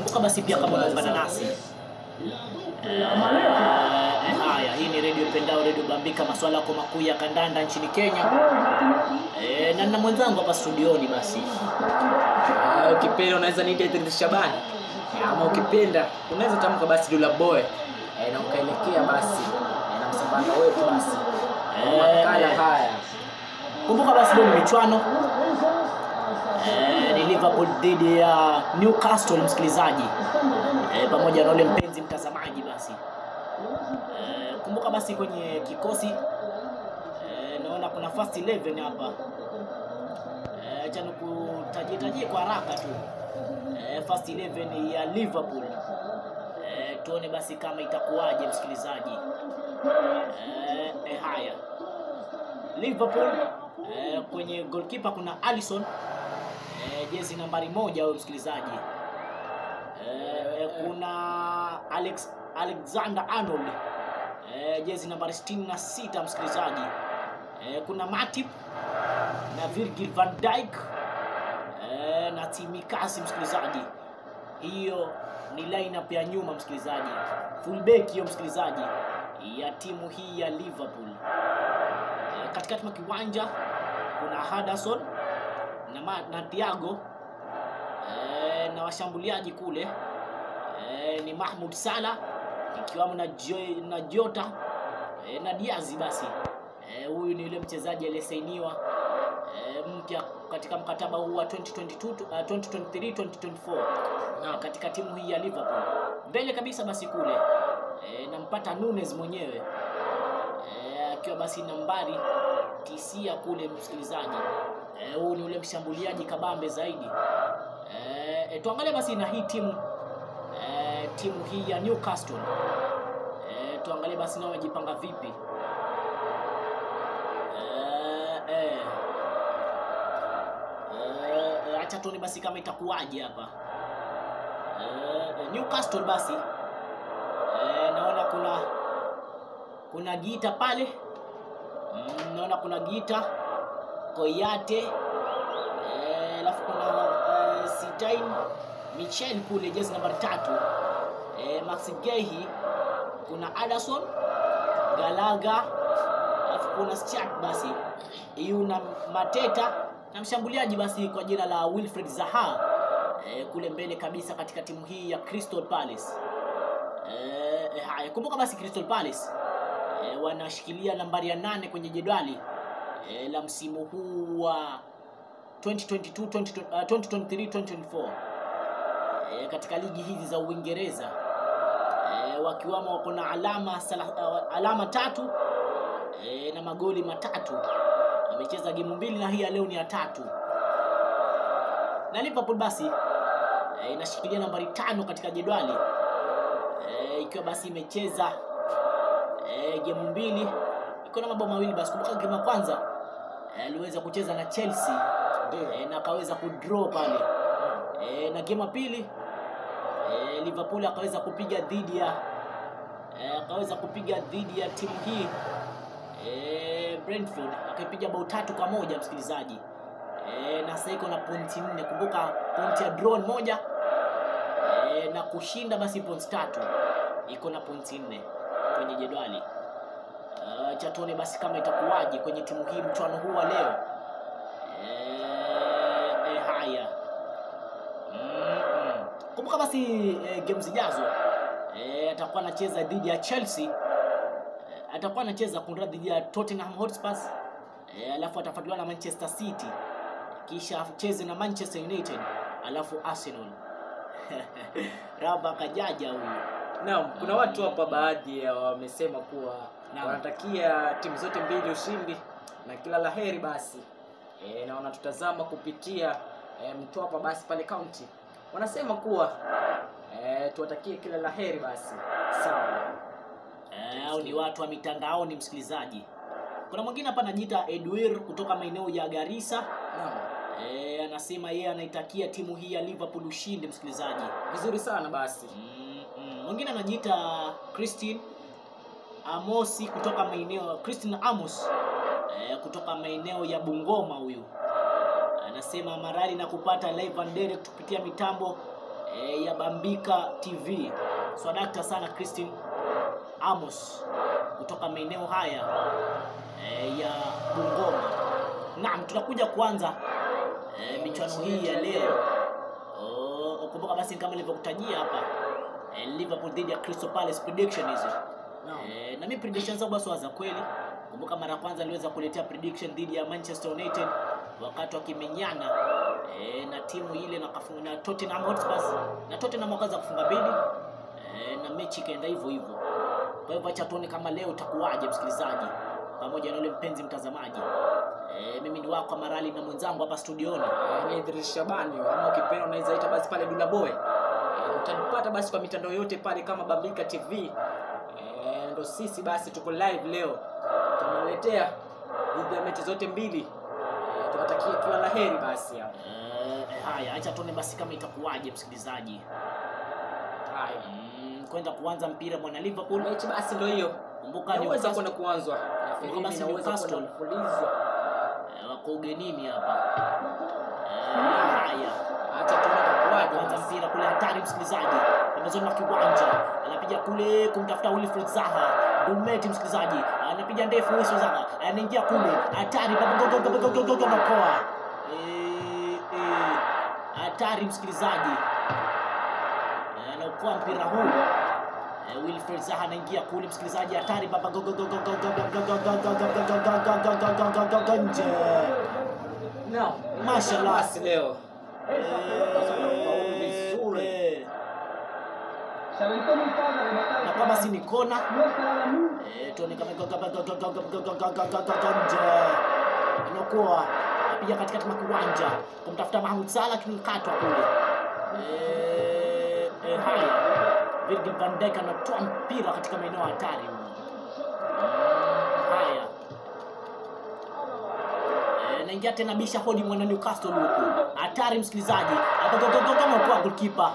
kumbuka basi pia kama unaungana nasi. Eh, haya hii ni redio pendao redio bambika masuala yako makuu ya kandanda nchini kenya. Eh, na na mwenzangu hapa studioni basi. Ah, ukipenda unaweza niita Idris Shabani. Eh, ama ukipenda unaweza tamka basi Dula Boy. Eh, na ukaelekea basi. E, na msambanda wetu basi. Eh, makala eh. haya. kumbuka basi leo ni michwano eh, ni liverpool dhidi ya newcastle msikilizaji. Eh, pamoja na ule mpenzi mtazamaji basi. Eh, kumbuka basi kwenye kikosi eh, naona kuna first 11 hapa. Eh, cha kwa haraka tu. Eh, first 11 ya liverpool. Eh, tuone basi kama itakuwaje msikilizaji. Eh, eh, haya. Liverpool eh, kwenye goalkeeper kuna Alisson eh, jezi nambari moja huyo msikilizaji. Eh, kuna Alex, Alexander Arnold. Eh, jezi nambari 66 msikilizaji. Eh, kuna Matip na Virgil van Dijk. Eh, na Timikasi msikilizaji. Hiyo ni lineup ya nyuma msikilizaji. Fullback hiyo msikilizaji ya timu hii ya Liverpool. Eh, katikati mwa kiwanja kuna Henderson na, na Thiago e, na washambuliaji kule. E, ni Mahmoud Salah ikiwamo na, na Jota. E, na Diazi basi. Huyu e, ni yule mchezaji aliyesainiwa e, mpya katika mkataba huu wa 2022 uh, 2023 2024 na katika timu hii ya Liverpool. Mbele kabisa basi kule. E, nampata Nunes mwenyewe. Akiwa akiwa basi nambari tisia kule msikilizaji. Eh, Huu ni ule mshambuliaji kabambe zaidi. Eh, e, tuangalie basi na hii timu e, timu hii ya Newcastle eh, tuangalie basi nao wamejipanga vipi. e, e, eh, acha tuone basi kama itakuwaje hapa. e, Newcastle basi eh, naona kuna kuna Gita pale mm, naona kuna Gita Koyate alafu alafu kuna e, Sitain Michel kule jezi nambari tatu. E, Max Gehi kuna Adason Galaga alafu kuna Stiak basi. Yuna na Mateta na mshambuliaji basi kwa jina la Wilfred Zaha e, kule mbele kabisa katika timu hii ya Crystal Palace. Eh, eh, haya kumbuka basi Crystal Palace e, wanashikilia nambari ya nane kwenye jedwali eh, la msimu huu wa 2022 20, uh, 2023 2024 e, katika ligi hizi za Uingereza. E, wakiwamo wako na alama uh, alama tatu. E, na magoli matatu. Amecheza gemu mbili na hii ya leo ni ya tatu. Na Liverpool basi e, inashikilia nambari tano katika jedwali. E, ikiwa basi imecheza e, gemu mbili. Iko na mabao mawili basi kumbuka gemu ya kwanza aliweza kucheza na Chelsea. E, na akaweza kudraw pale. E, na game ya pili e, Liverpool akaweza kupiga dhidi ya e, akaweza kupiga dhidi ya timu hii. E, Brentford akaipiga bao tatu kwa moja msikilizaji. E, na sasa iko na pointi nne. Kumbuka pointi ya draw moja. E, na kushinda basi pointi tatu. Iko na pointi nne kwenye jedwali uh, cha tuone basi kama itakuwaje kwenye timu hii mchuano huu wa leo? Eh, e, haya. Mm-mm. kumbuka basi e, game zijazo eh, atakuwa anacheza dhidi ya Chelsea. E, atakuwa anacheza kunradhi dhidi ya Tottenham Hotspur. Eh, alafu atafuatiliwa na Manchester City. Kisha acheze na Manchester United alafu Arsenal. Raba kajaja huyu. Naam, kuna watu hapa baadhi wamesema kuwa Naam. wanatakia timu zote mbili ushindi na kila la heri basi. E, na wanatutazama kupitia e, Mtwapa basi pale kaunti. Wanasema kuwa e, tuwatakie kila la heri basi. Sawa. Eh, au ni watu wa mitandaoni msikilizaji. Kuna mwingine hapa anajiita Edwir kutoka maeneo ya Garissa. E, anasema yeye anaitakia timu hii ya Liverpool ushindi msikilizaji. Vizuri sana basi. Mwingine Mm, mm. anajiita Christine Amosi kutoka maeneo Christine Amos eh, kutoka maeneo ya Bungoma huyu anasema marari na kupata live and direct kupitia mitambo e, ya Bambika TV. Swadakta sana Christine Amos kutoka maeneo haya e, ya Bungoma. Naam, tunakuja kuanza e, michuano hii ya leo. Oh, kumbuka basi kama nilivyokutajia hapa e, Liverpool dhidi ya Crystal Palace prediction hizo. Naam. E, na mimi prediction zangu basi za kweli. Kumbuka mara kwanza niliweza kuletea prediction dhidi ya Manchester United wakati wakimenyana e, na timu ile na kafunga na Tottenham Hotspur na Tottenham wakaanza kufunga mbili e, na mechi ikaenda hivyo hivyo. Kwa hivyo acha tuone kama leo utakuwaje msikilizaji, pamoja na yule mpenzi mtazamaji. E, mimi ni wako Marali na mwenzangu hapa studioni. ni Idris Shabani ama ukipenda unaweza ita basi pale Dula Boy. Eh, Utanipata basi kwa mitandao yote pale kama Bambika TV. Eh, ndo sisi basi tuko live leo. tunaletea mechi zote mbili. Eh, Tunatakia kila la heri basi hapo. E, haya acha tuone basi kama itakuwaje msikilizaji. Haya. Mm, kwenda kuanza mpira bwana Liverpool. Mechi basi ndo hiyo. Kumbuka ni uweza kwenda kuanzwa. Na Filimbi basi Newcastle. eh, wako ugenini hapa. Eh, haya Acha tuone itakuwaje kwanza mpira kule hatari msikilizaji, pembezoni mwa kiwanja anapiga kule kumtafuta Wilfred Zaha Dumeti msikilizaji, anapiga ndefu Wilfred Zaha anaingia kule hatari nakoa hatari msikilizaji, Eh, anaokoa mpira huu Eh, Wilfred Zaha anaingia kule msikilizaji, hatari baba nje. Mashallah. Leo. Na kama si ni kona eh, tuone kama inakuwa apiga katikati mwa kiwanja kumtafuta Mahmud Salah kimkatwa kule eh, eh, haya Virgil van Dijk anatoa mpira katika maeneo hatari haya Eh, naingia tena bisha hodi mwana Newcastle huku hatari msikilizaji kwa goalkeeper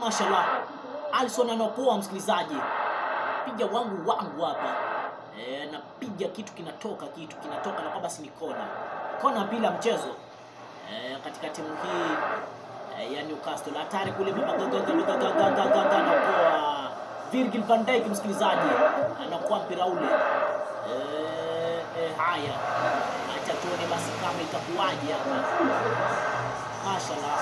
mashallah Alisson anapoa msikilizaji. Piga wangu wangu hapa. Eh, napiga kitu kinatoka kitu kinatoka na basi si ni kona. Kona bila mchezo. Eh, katika timu hii eh, ya Newcastle. Hatari kule anapoa Virgil van Dijk msikilizaji anakuwa mpira ule. Eh, eh, haya. Acha tuone basi kama itakuwaje hapa. Mashallah.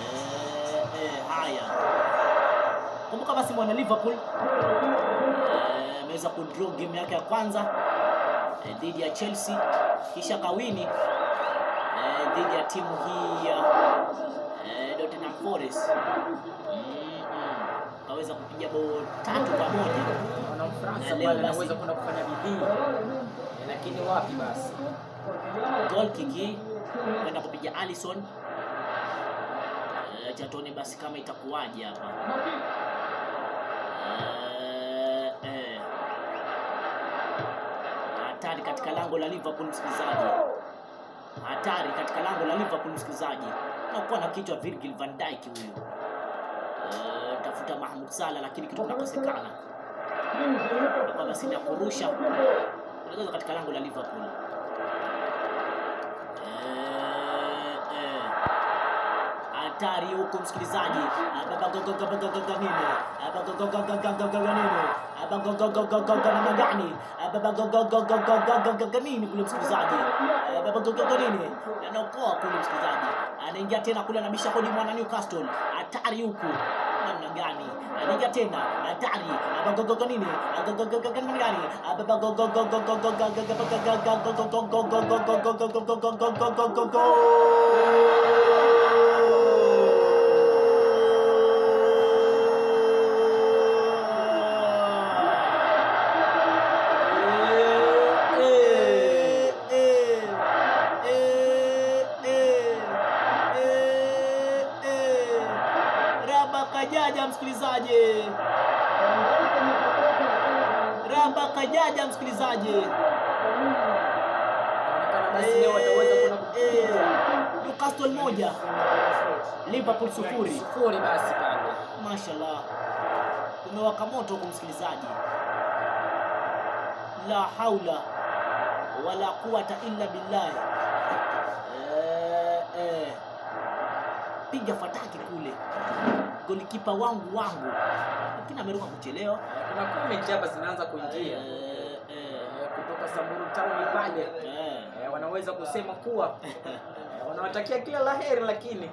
Eh, eh, haya kumbuka basi mwana Liverpool ameweza ameweza kudraw game yake ya kwanza eh, dhidi ya Chelsea kisha kawini eh, dhidi ya timu hii ya eh, Nottingham Forest mm, mm. kaweza kupiga bao tatu kwa moja na Leo anaweza kwenda kufanya bidii. Eh, Lakini wapi basi? goal kick kwenda kupiga Alisson eh, acha tuone basi kama itakuwaje hapa lango la Liverpool msikilizaji. Hatari katika lango la Liverpool msikilizaji. Nakuwa na kichwa Virgil van Dijk huyo. Uh, tafuta Mahmoud Salah lakini kitu kinakosekana. Basi na kurusha. Katika lango la Liverpool hatari huko msikilizaji namna gani nini kule msikilizaji anaokoa kule msikilizaji anaingia tena kule anabisha hodi mwana Newcastle hatari huku namna gani anaingia tena hatari nini gani Raba kupiga. Newcastle moja Liverpool sufuri. Sufuri basi pale. Mashallah, umewaka moto huku msikilizaji. La haula wala quwata illa billah. Eh, eh. piga fataki kule, golikipa wangu wangu, lakini ameruka kuchelewa. Eh, kuna comment hapa zinaanza kuingia Eh, eh, eh, kutoka Samburu Town pale eh. E, wanaweza kusema kuwa e, wanawatakia kila la heri, lakini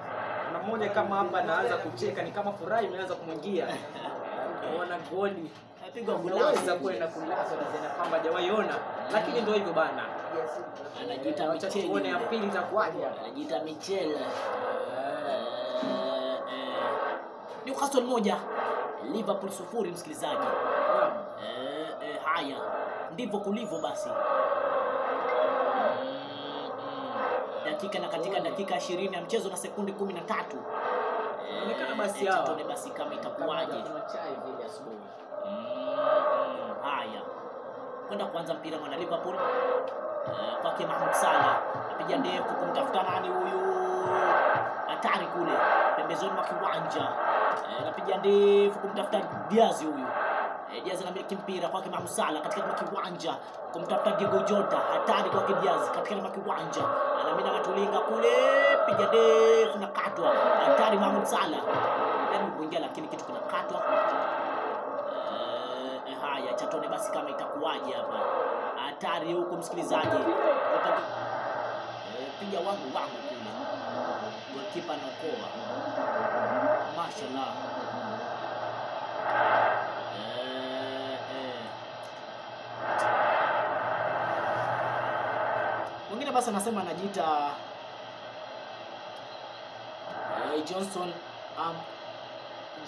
kuna mmoja kama hapa anaanza kucheka, ni kama furaha imeanza kumwingia Eh, kuona goli unaweza kwenda kulazwa na kwamba hajawaiona, lakini ndio hivyo bana. Anajiita Michele. Micheli. tuone ya pili itakuwaje. Anajiita Michel. Eh, eh. Newcastle moja Liverpool sufuri, msikilizaji. Eh, eh, haya ndivyo kulivyo basi. Dakika na katika dakika 20 ya mchezo na sekunde 13. Inaonekana basi hao. tuone basi kama itakuwaje. Haya kwenda kuanza mpira mwana Liverpool Eh, kwake Mahmud Salah apiga ndefu kumtafuta nani huyu hatari kule pembezoni mwa kiwanja Eh, anapiga ndefu kumtafuta Diaz huyu Eh, Diaz anamiliki mpira kwake Mahmud Salah katika kiwanja kumtafuta Diego Jota hatari kwake Diaz katika kiwanja. Anamina matulinga kule piga ndefu na katwa. Hatari Mahmud Salah. Yani kuingia lakini kitu kinakatwa. Eh, eh, haya chatone basi kama itakuwaje hapa. Hatari huko msikilizaji. Eh, piga wangu wangu kule. Golikipa anaokoa. Mashallah mwingine basi anasema anajiita uh, Johnson um,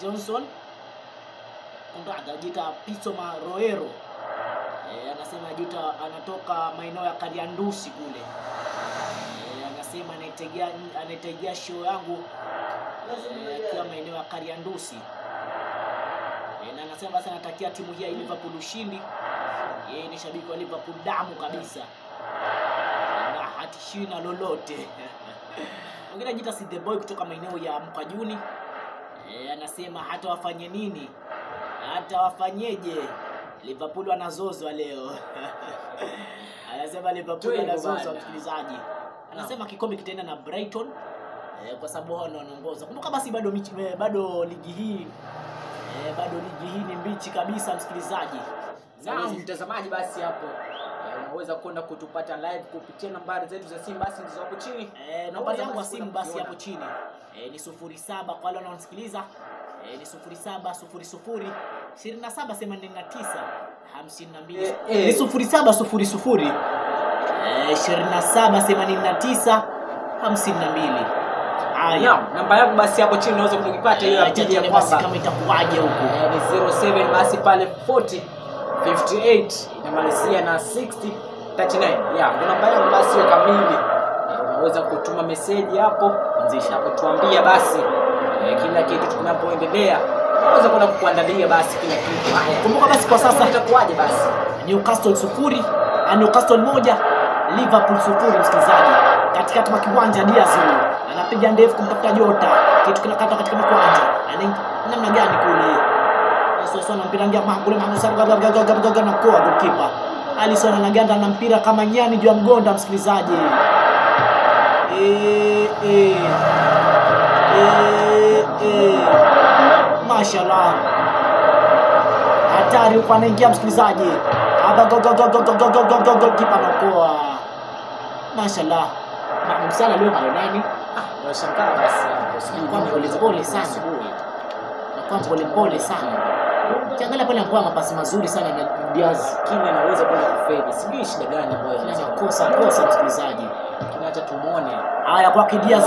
Johnson kumradhi anajiita Piso Maroero. Eh, anasema anajiita anatoka maeneo ya Kariandusi kule. Eh, anasema anaitegea anaitegea show yangu eh, akiwa maeneo ya Kariandusi. Eh, na anasema basi anatakia timu hii ya Liverpool ushindi. Yeye ni shabiki wa Liverpool damu kabisa hatishiwi na lolote. Mwingine anajiita si the boy kutoka maeneo ya Mkwajuni eh, anasema hata wafanye nini hata wafanyeje Liverpool wanazozwa leo. Anasema Liverpool wanazozwa msikilizaji. Anasema kikombe kitaenda na Brighton e, kwa sababu hao ndio wanaongoza. Kumbuka basi bado michi, eh, bado ligi hii e, bado ligi hii ni mbichi kabisa msikilizaji. Naam, mtazamaji, basi hapo unaweza kwenda kutupata live kupitia nambari zetu za simu. Basi zilizo hapo chini. Eh, namba zangu za simu basi hapo chini. Eh, ni 07 kwa wale wanaonisikiliza eh, ni 07 00 27 52 ni 07 00 27 52 Aya. namba yako basi hapo chini unaweza kunipata hiyo eh, ya pili ya kwamba kama itakuwaje huko. Eh, ni 07 basi pale 40 58 inamalizia na 60 39. Yeah, kuna namba yangu basi hiyo kamili. Eh, unaweza kutuma meseji hapo Anzisha. hapo kutuambia basi e, kila kitu tunapoendelea. Unaweza kwenda kukuandalia basi kila kitu. Haya, kumbuka basi kwa sasa itakuwaje basi? Newcastle sufuri na Newcastle moja Liverpool sufuri msikilizaji katikati mwa kiwanja Diaz huyu anapiga ndefu kumtafuta Jota kitu kinakata katika mkwanja. Namna gani kule Sosona mpira ngia mangu gaga gaga na kwa goalkeeper Alisson anaganda na mpira kama nyani juu ya mgonda, msikilizaji Eh eh eh eh. Mashallah, hatari kwa anaingia msikilizaji, kipa anakoa. Mashallah, Mahmoud Salah leo Marekani nashangaa basi, pole pole sana, pole pole sana kiangalia pale anakuwa mapasi mazuri sana na Diaz King anaweza kwenda kufeli. Sijui shida gani ambayo anakosa kosa msikilizaji Tunaacha tumuone. haya kwa Diaz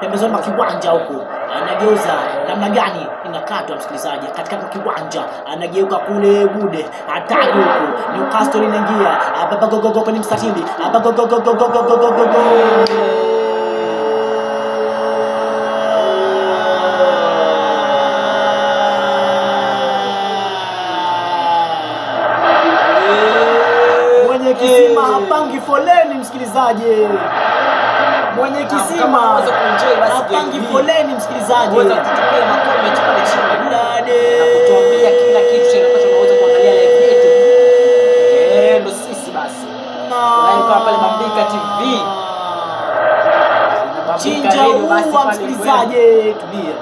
pembezoni mwa kiwanja huko. anageuza namna gani inakatwa msikilizaji katika kiwanja anageuka kule bude hatari huku Newcastle inaingia abagogogo kwenye mstatili abagogogogogogogogogo msikilizaji. Mwenye kisima apangi foleni msikilizaji. Chinja uwa msikilizaji. Tulie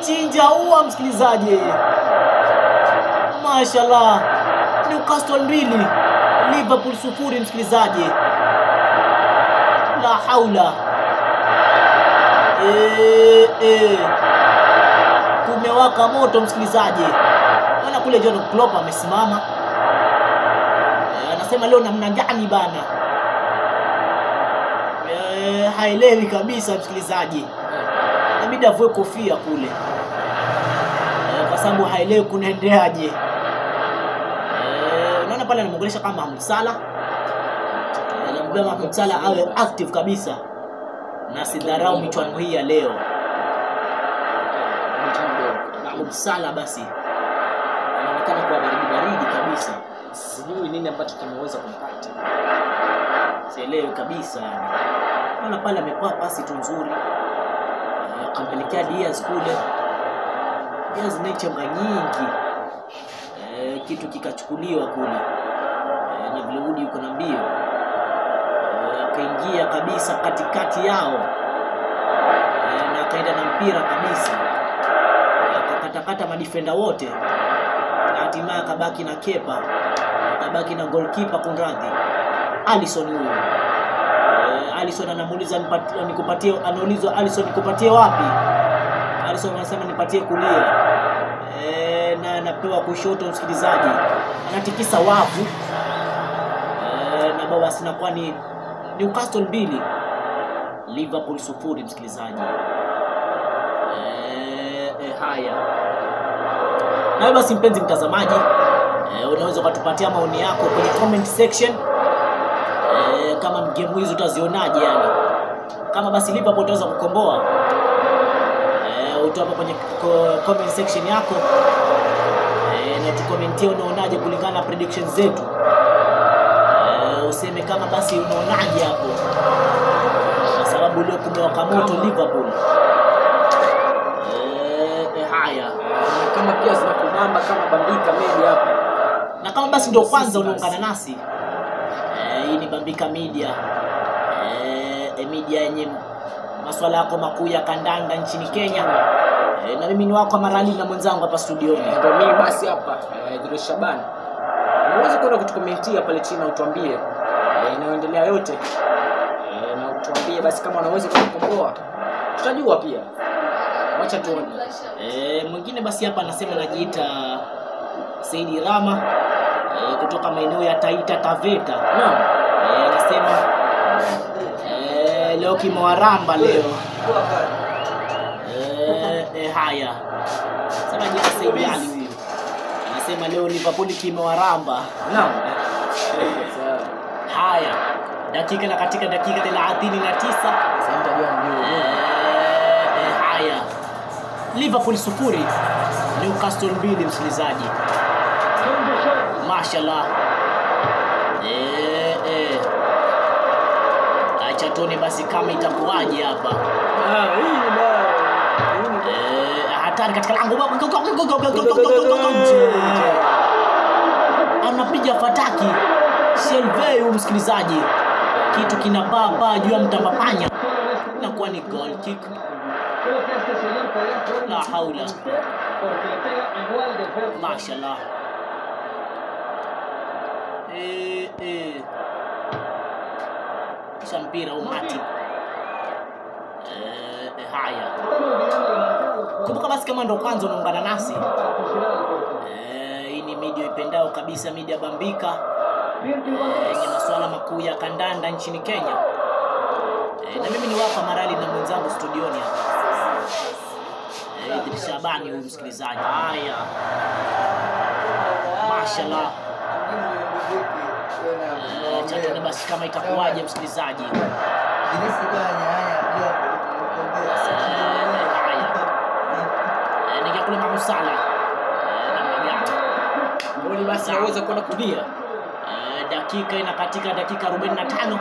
chinja uwa msikilizaji. Mashallah. Newcastle mbili liverpool sufuri msikilizaji. La haula. Eh, eh. Kumewaka moto msikilizaji. ana kule John Klopp amesimama. e, anasema leo namna gani bana? Eh, haelewi kabisa msikilizaji. Inabidi avue kofia kule. e, kwa sababu haelewi kunaendeaje. Eh, unaona pale anamwongelesha kama Mohamed Anamwambia Mohamed Salah awe active kabisa na sidharau michuano hii ya leo. Mohamed Salah basi anaonekana kuwa baridi baridi kabisa, Sijui nini ambacho kimeweza kumpata. sielewi kabisa. Naona pale amepewa pasi tu nzuri, Eh, akampelekea Diaz kule. Diaz naye chenga nyingi, e, kitu kikachukuliwa kule Eh, na vile Wood yuko na mbio akaingia kabisa katikati yao. Eh, na akaenda na mpira kabisa. Akakatakata madifenda wote. Na hatimaye akabaki na Kepa. Akabaki na goalkeeper kunradhi. Alisson huyo. eh, Alisson anamuuliza nikupatie anaulizwa Alisson nikupatie wapi? Alisson anasema nipatie kulia. E, na anapewa kushoto msikilizaji. Anatikisa wavu. E, na bao basi ni Newcastle mbili. Liverpool sufuri msikilizaji. Eh, e, haya. Na wewe basi mpenzi mtazamaji e, unaweza ukatupatia maoni yako kwenye comment section. E, kama game hizo utazionaje yani? Kama basi Liverpool utaweza kukomboa eh, utoa kwenye comment section yako. E, na tukomentie unaonaje kulingana na predictions zetu eh, useme kama basi unaonaje hapo? Kwa sababu leo kumewaka moto Liverpool. Eh, eh, haya. Na kama pia zinakubamba kama Bambika Media hapa. na kama basi ndio kwanza unaungana nasi. Eh, hii ni Bambika Media. Eh, eh, media yenye masuala yako makuu ya kandanda nchini Kenya. Eh, na mimi ni wako Marali na mwenzangu hapa studioni. Ndio mimi basi hapa eh, Dure Unaweza kwenda kutukomentia pale chini na utuambie eh, inayoendelea yote. e, na utuambie basi kama unaweza kukomboa. Tutajua pia. Wacha tuone. eh, mwingine basi hapa anasema anajiita Saidi Rama e, kutoka maeneo ya Taita Taveta Naam. E, anasema eh, leo kimewaramba leo eh, e, haya sema jina Saidi Ali huyu leo Liverpool kimewaramba Naam. haya dakika na katika dakika 39 Sasa mtajua mjuu. eh, eh, haya Liverpool sufuri Newcastle mbili msikilizaji mashallah eh, eh. acha tuone basi kama itakuwaje hapa Ah, hii bao. Eh, hatari katika lango anapiga fataki Shelvey huyu msikilizaji kitu kinapaa paa juu ya mtambapanya inakuwa ni goal kick la haula mashallah eh, eh. kisha mpira umati eh, eh, haya kumbuka basi kama ndo kwanza unaungana nasi. Eh, hii ni media ipendao kabisa media bambika. Yenye masuala makuu ya kandanda nchini kenya. Eh, na mimi ni wapa marali na mwenzangu studioni hapa. E, Idris Shabani huyu msikilizaji. Haya. Mashallah. Eh, chatone basi kama itakuwaje msikilizaji Eh, kule Mohamed Eh, goli basi aweza kwenda kulia? Eh, dakika inakatika dakika 45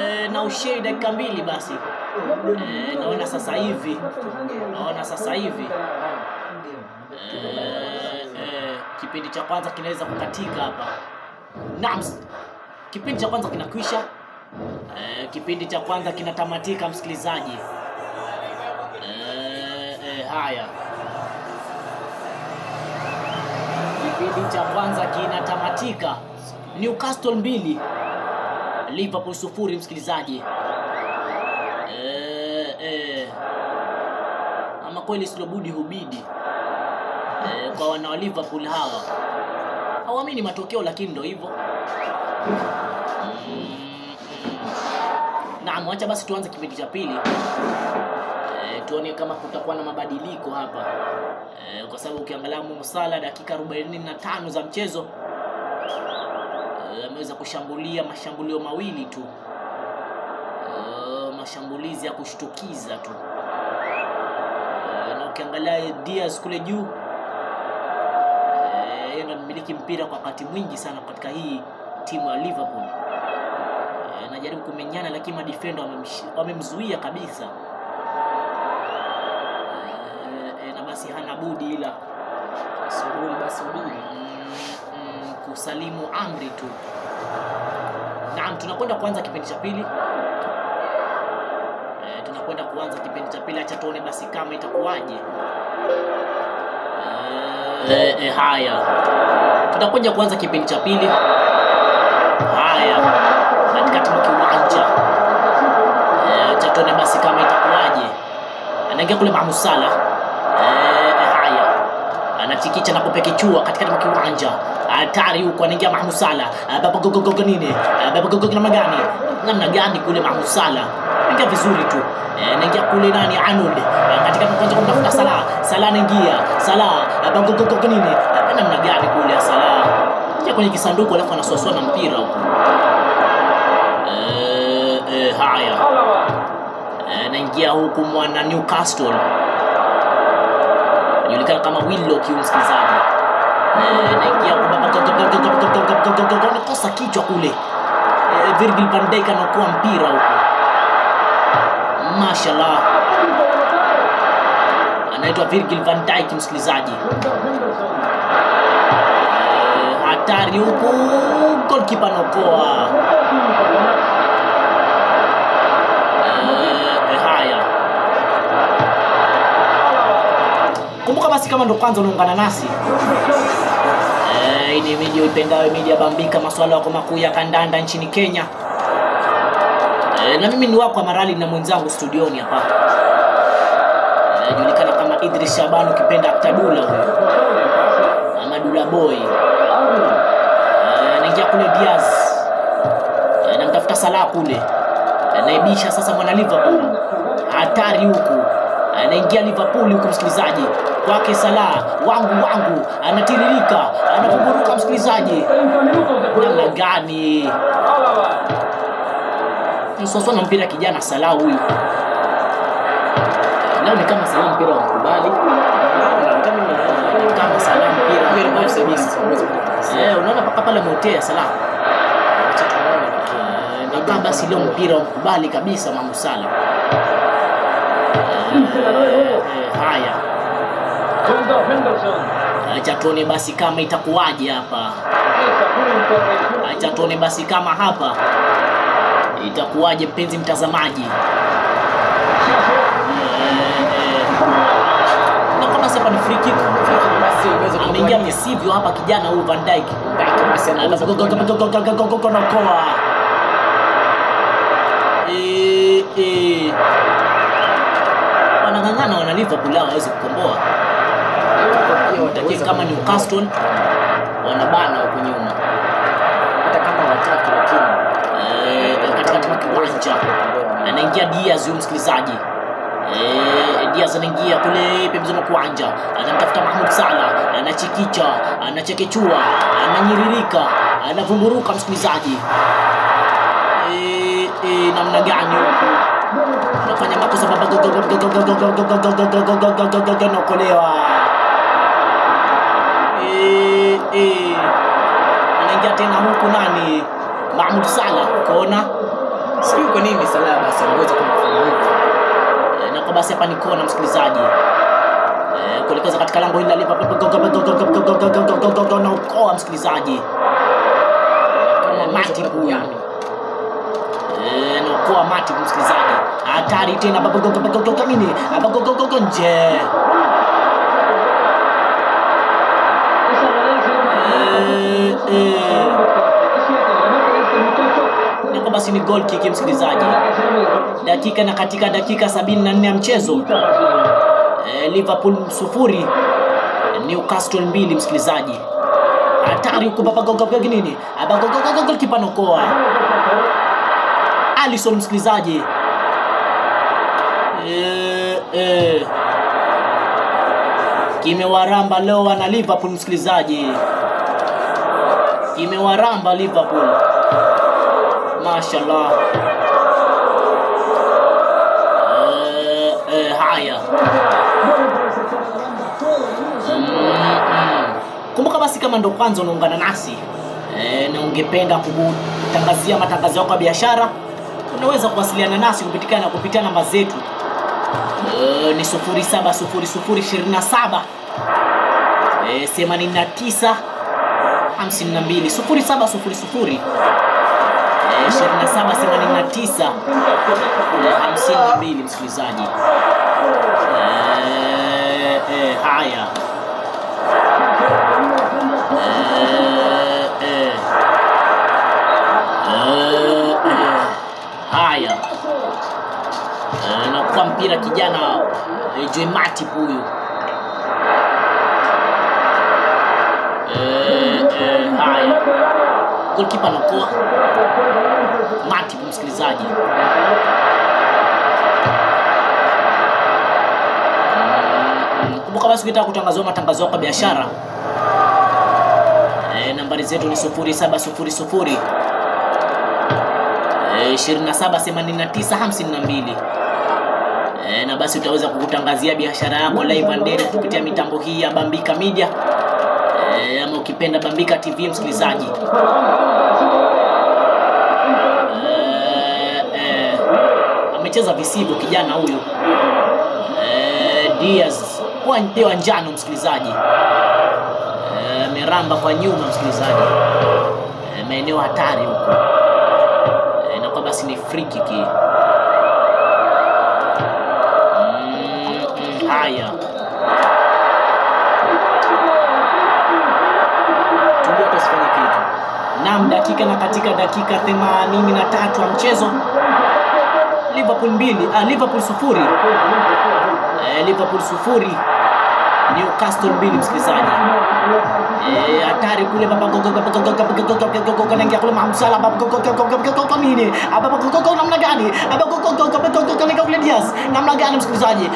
Eh, na ushei dakika mbili basi. Eh, naona sasa hivi. Naona sasa hivi. Eh, eh, kipindi cha kwanza kinaweza kukatika hapa. Naam kipindi cha kwanza kinakwisha. Eh, kipindi cha kwanza kinatamatika msikilizaji. Haya kipindi cha kwanza kinatamatika. Newcastle mbili. Liverpool sufuri msikilizaji. Eh, e, ama kweli silobudi hubidi. E, kwa wana wa liverpool hawa. Hawaamini matokeo lakini ndo hivyo. Mm, naam acha basi tuanze kipindi cha pili. e, tuone kama kutakuwa na mabadiliko hapa. E, kwa sababu ukiangalia Mo Salah dakika 45 za mchezo ameweza e, kushambulia mashambulio mawili tu. E, mashambulizi ya kushtukiza tu. E, na ukiangalia Diaz kule juu yeye ndo anamiliki mpira kwa wakati mwingi sana katika hii timu ya Liverpool. Anajaribu kumenyana lakini madefender wamemzuia kabisa budi ila asubuhi basi kusalimu amri tu. Naam, tunakwenda kuanza kipindi cha pili. E, tunakwenda kuanza kipindi cha pili, acha tuone basi kama itakuwaje. E, e, haya, tunakuja kuanza kipindi cha pili. Haya, katikati mwa kiwanja e, acha tuone basi kama itakuwaje. Anaingia kule Mahmud Salah. E, e, haya anachikicha na kupekichua katikati mwa kiwanja. Hatari huko anaingia Mahmoud Salah. Ah, baba gogo gogo nini? Ah, baba gogo namna gani namna gani kule Mahmoud Salah? Ingia vizuri tu. Eh, anaingia kule nani? Ah, katika kwanza kumtafuta Salah. Salah anaingia. Salah Ah, baba gogo gogo nini? Ah, namna gani kule Salah? Ingia kwenye kisanduku alafu anasuasua na mpira huko. Eh, eh, haya. Eh, anaingia huku mwana Newcastle anajulikana kama Willow huyu msikilizaji. Eh, anaingia nakosa kichwa kule. Eh, Virgil van Dijk anaokoa mpira huko. Mashallah. Anaitwa Virgil van Dijk msikilizaji. Eh, hatari huku. Goalkeeper anaokoa kumbuka basi kama ndo kwanza unaungana nasi. Eh, hii ni media ipendayo media bambika masuala yako makuu ya kandanda nchini kenya. Eh, na mimi ni wako Amarali na mwenzangu studioni hapa. Anajulikana kama Idris Shaban ukipenda Aktadula huyo ama Dula Boy. Eh, anaingia kule Diaz. Eh, namtafuta Salah kule. Anaibisha sasa mwana Liverpool. Hatari huku. Anaingia Liverpool huku msikilizaji kwake Salah. Wangu wangu anatiririka anapuburuka msikilizaji. Namna gani? Msoswa na mpira kijana Salah huyu. Leo ni kama Salah mpira wa mkubali. Kama Salah mpira. Eh, unaona mpaka pale motea Salah. Acha tuone lakini. Na kama basi leo mpira mkubali kabisa Mamu Salah. Eh, eh, haya acha tuone basi kama itakuwaje hapa. Acha tuone basi kama hapa. Itakuwaje mpenzi mtazamaji? Basi hapa ni free kick Basi uweze hapa kijana huyu Van Dijk. Basi anaweza wanang'ang'ana wana Liverpool hawawezi kukomboa Wataweza kama. Newcastle wanabana huko nyuma hata kama wataki lakini Eh, kiwanja anaingia Diaz huyu msikilizaji Eh, Diaz anaingia kule pembezoni mwa kiwanja anamtafuta Mahmoud Salah anachikicha anachekechua ananyiririka anavumburuka msikilizaji Eh, eh, namna gani huku anafanya makosa baba naokolewa anaingia tena huku nani Mahmud Salah kona sijui kwa nini Salah basi anaweza kufanya hivyo. Eh, na kwa basi hapa ni kona msikilizaji e, kuelekeza katika lango hili la Liverpool naokoa msikilizaji Kama mati Matip huyu yani Eh, naokoa Matip msikilizaji hatari tena nje basi ni goal kick msikilizaji. Dakika na katika dakika 74 ya mchezo. Eh, liverpool sufuri newcastle mbili msikilizaji. Hatari huko baba gogo gogo nini? Abagogogogo kipanokoa Alisson msikilizaji. Eh, eh. kimewaramba leo wana liverpool msikilizaji. Kimewaramba liverpool mashallah. Eh, eh, haya. Kumbuka basi kama ndo kwanza unaungana nasi. E, na ungependa kutangazia matangazo yako ya biashara unaweza kuwasiliana nasi kupitia, kupitia namba zetu. E, ni 070027 e, 89 52 0700 e, 27 89 e, 52 msikilizaji e, e, haya e, e. E, eh. haya Eh, nakupa mpira kijana e, Jemati huyu e, e, haya golkipa anaokoa Matip msikilizaji. Kumbuka basi ukitaka kutangaziwa matangazo yako ya biashara e, nambari zetu ni 0700 e, 278952 e, na basi utaweza kukutangazia biashara yako live and direct kupitia mitambo hii ya Bambika Media. E, ama ukipenda Bambika TV msikilizaji amecheza visivyo kijana huyu e, Diaz kwa wa njano msikilizaji. Eh, ameramba kwa nyuma msikilizaji. Eh, maeneo hatari huko. Eh, inakuwa basi ni free kick. Mm, mm, haya. Tusifanye kitu. Nam dakika na katika dakika 83 ya mchezo liverpool mbili ah, liverpool sufuri eh, liverpool sufuri newcastle mbili msikilizaji Eh, hatari kule naingia kule mamsala nini namna gani kule Diaz namna gani msikilizaji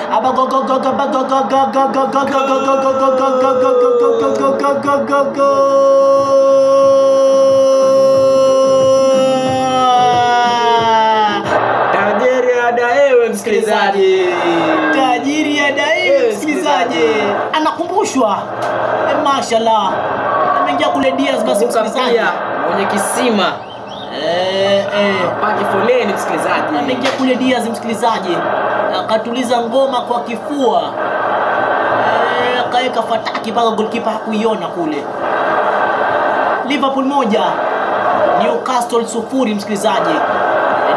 msikilizaji. Tajiri ya daima msikilizaji. anakumbushwa. E, mashallah. Ameingia kule Diaz basi msikilizaji. mwenye kisima. Eh, eh. paki foleni msikilizaji. Ameingia kule Diaz msikilizaji, akatuliza ngoma kwa kifua. Eh, akaweka fataki mpaka golkipa hakuiona kule. Liverpool moja. Newcastle sufuri msikilizaji,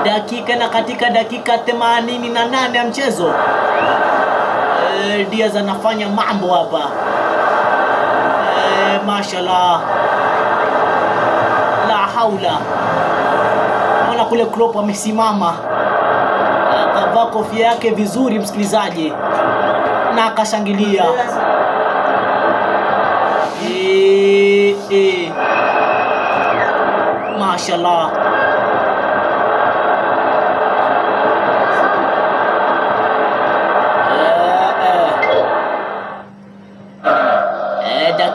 dakika na katika dakika 88 ya mchezo. E, Diaz anafanya mambo hapa. E, mashallah. La haula. Naona kule Klopp amesimama. Akavaa kofia yake vizuri msikilizaji. Na akashangilia. E, e. mashallah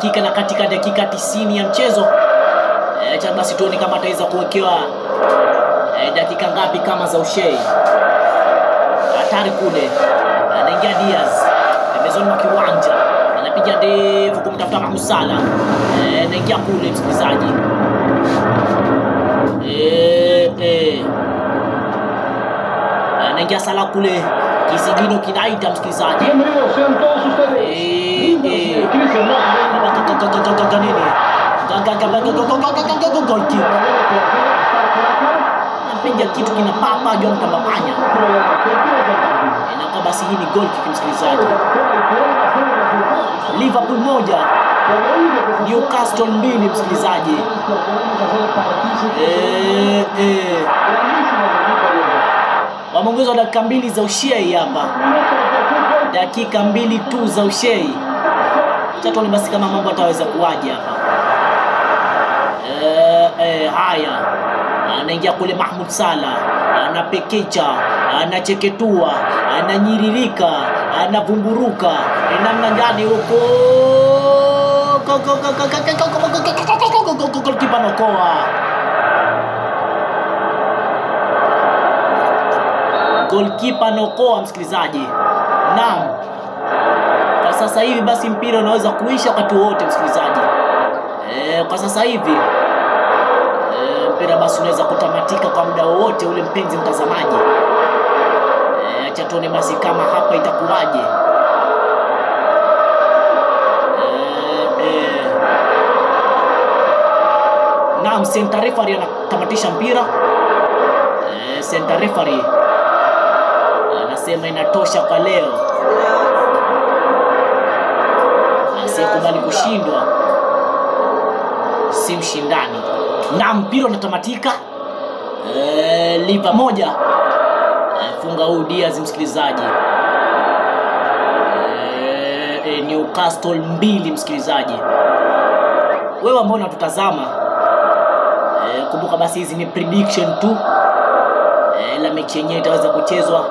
dakika na katika dakika 90 ya mchezo. Eh, cha basi tuone kama ataweza kuwekewa eh, dakika ngapi kama za ushei. Hatari kule. Anaingia Diaz. Pembezoni mwa kiwanja. Anapiga ndefu kumtafuta Mohamed Salah. Eh, anaingia kule msikilizaji. Eh, eh. anaingia Salah kule kisigino kinaita msikilizaji nini anapiga kitu kinapapa juu mtambapanya inakuwa basi hii ni gol kick msikilizaji liverpool moja Newcastle mbili msikilizaji. Eh, eh. Wameongezwa dakika mbili za ushei hapa, dakika mbili tu za ushei. Chatoni basi kama mambo ataweza kuwaje hapa. Eh, eh, haya anaingia kule Mahmud Salah anapekecha anacheketua ananyiririka anavumburuka namna gani huko kipa nokoa golkipa nokoa msikilizaji. Naam. Kwa sasa hivi basi mpira unaweza kuisha wakati wowote msikilizaji. E, kwa sasa hivi e, mpira basi unaweza kutamatika kwa muda wowote ule mpenzi mtazamaji. E, tuone basi kama hapa itakuwaje naam center anatamatisha mpira. E, anasema inatosha kwa leo. Asiyekubali kushindwa si mshindani. Na mpira unatamatika. E, liva moja. E, funga huu Diaz msikilizaji. E, e, Newcastle mbili msikilizaji. Wewe ambao unatutazama e, kumbuka basi hizi ni prediction tu. E, la mechi yenyewe itaweza kuchezwa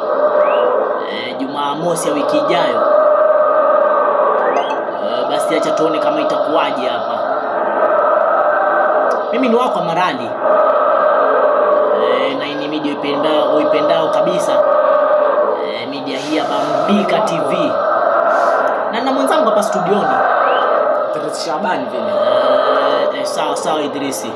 Jumamosi ya wiki ijayo. Uh, basi acha tuone kama itakuwaje hapa. Mimi ni wako Marali e, na ni media uipendao, uipendao kabisa. E, media hii ya Bambika TV na na mwenzangu hapa studioni. Idris Shabani vile. E, e, sawa sawa Idrisi